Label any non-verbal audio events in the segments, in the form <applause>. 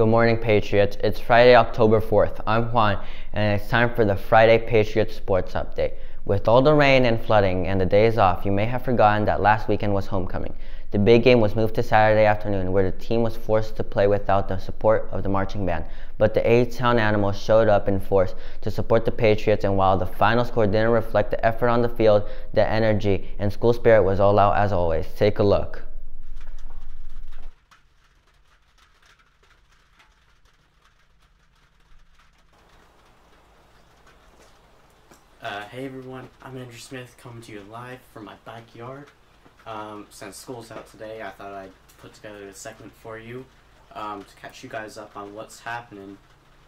Good morning, Patriots. It's Friday, October 4th. I'm Juan, and it's time for the Friday Patriots Sports Update. With all the rain and flooding and the days off, you may have forgotten that last weekend was homecoming. The big game was moved to Saturday afternoon, where the team was forced to play without the support of the marching band. But the A-Town Animals showed up in force to support the Patriots, and while the final score didn't reflect the effort on the field, the energy and school spirit was all out as always. Take a look. Uh, hey everyone, I'm Andrew Smith coming to you live from my backyard. Um, since school's out today, I thought I'd put together a segment for you um, to catch you guys up on what's happening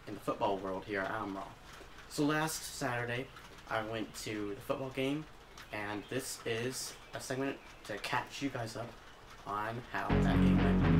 in the football world here at Albemarle. So last Saturday, I went to the football game, and this is a segment to catch you guys up on how that game went.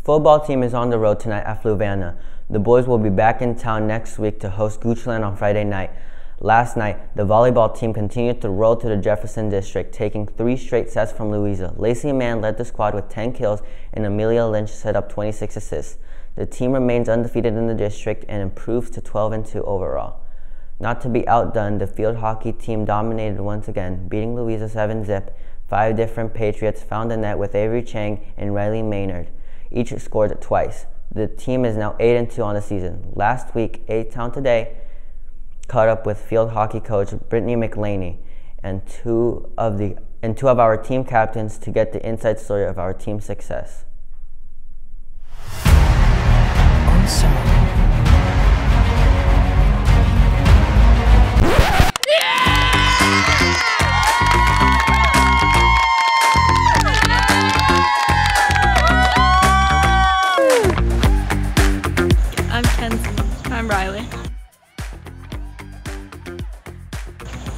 The football team is on the road tonight at Fluvanna. The boys will be back in town next week to host Goochland on Friday night. Last night, the volleyball team continued to roll to the Jefferson District, taking three straight sets from Louisa. Lacey Mann led the squad with 10 kills, and Amelia Lynch set up 26 assists. The team remains undefeated in the district and improves to 12 and 2 overall. Not to be outdone, the field hockey team dominated once again, beating Louisa 7 zip. Five different Patriots found the net with Avery Chang and Riley Maynard. Each scored twice. The team is now 8 and 2 on the season. Last week, A Town Today caught up with field hockey coach Brittany McLaney and two of the and two of our team captains to get the inside story of our team's success.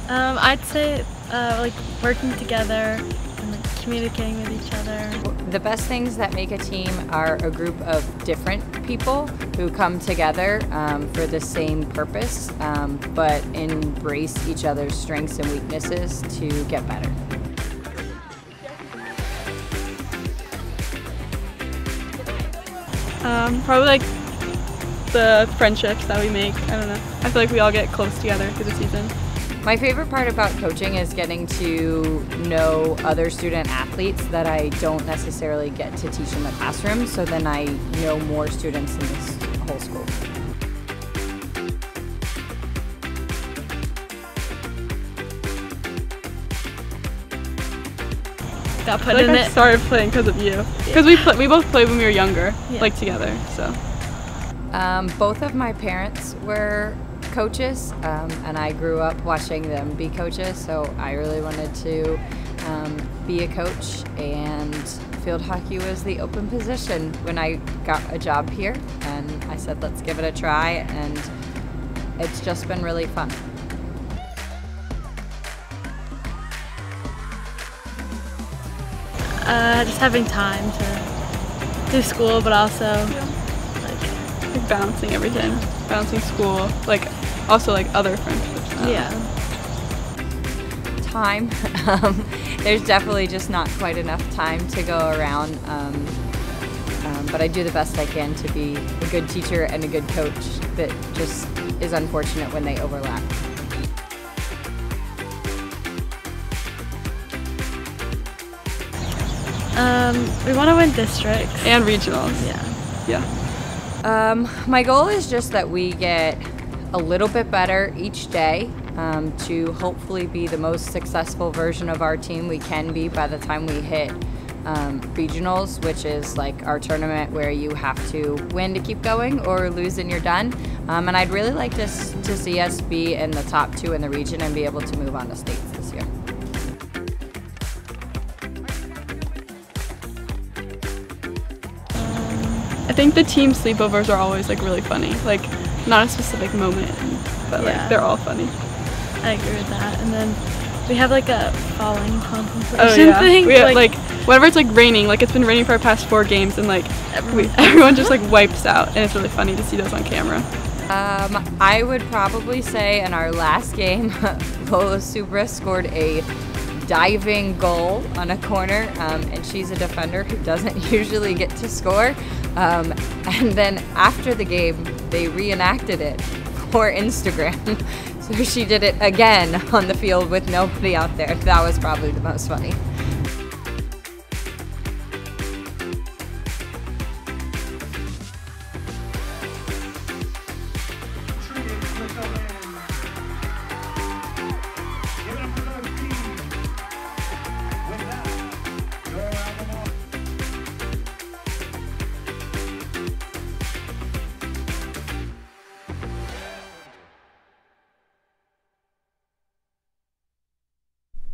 Um, I'd say uh, like working together and like communicating with each other. The best things that make a team are a group of different people who come together um, for the same purpose, um, but embrace each other's strengths and weaknesses to get better. Um, probably like the friendships that we make. I don't know. I feel like we all get close together through the season. My favorite part about coaching is getting to know other student athletes that I don't necessarily get to teach in the classroom, so then I know more students in this whole school. Got I put feel in like I it. started playing because of you. Because we play, we both played when we were younger, Yeah. like together. So Um, both of my parents were coaches, um, and I grew up watching them be coaches, so I really wanted to um, be a coach, and field hockey was the open position when I got a job here, and I said, let's give it a try, and it's just been really fun. Uh, just having time to do school, but also yeah. like, like balancing everything, balancing school, like also like other friendships. now. yeah. time. <laughs> Um, there's definitely just not quite enough time to go around. Um, um, but I do the best I can to be a good teacher and a good coach. That just is unfortunate when they overlap. Um, we want to win districts. And regionals. Yeah. Yeah. Um, my goal is just that we get a little bit better each day um, to hopefully be the most successful version of our team we can be by the time we hit um, regionals, which is like our tournament where you have to win to keep going or lose and you're done. Um, and I'd really like to, to see us be in the top two in the region and be able to move on to states this year. I think the team sleepovers are always like really funny. Like not a specific moment, but like they're all funny. I agree with that. And then we have like a falling contemplation Oh yeah. thing. We, like, whenever it's like raining, like it's been raining for our past four games, and like we, everyone just like wipes out, and it's really funny to see those on camera. Um, I would probably say in our last game, <laughs> Lola Subra scored a diving goal on a corner, um, and she's a defender who doesn't <laughs> usually get to score. Um, and then after the game, they reenacted it for Instagram. <laughs> so she did it again on the field with nobody out there. That was probably the most funny.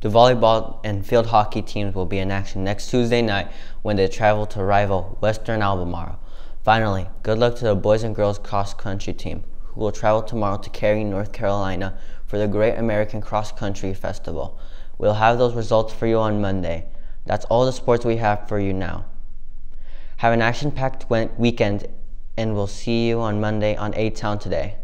The volleyball and field hockey teams will be in action next Tuesday night when they travel to rival Western Albemarle. Finally, good luck to the boys and girls cross country team, who will travel tomorrow to Cary, North Carolina for the Great American Cross Country Festival. We'll have those results for you on Monday. That's all the sports we have for you now. Have an action packed weekend, and we'll see you on Monday on A Town Today.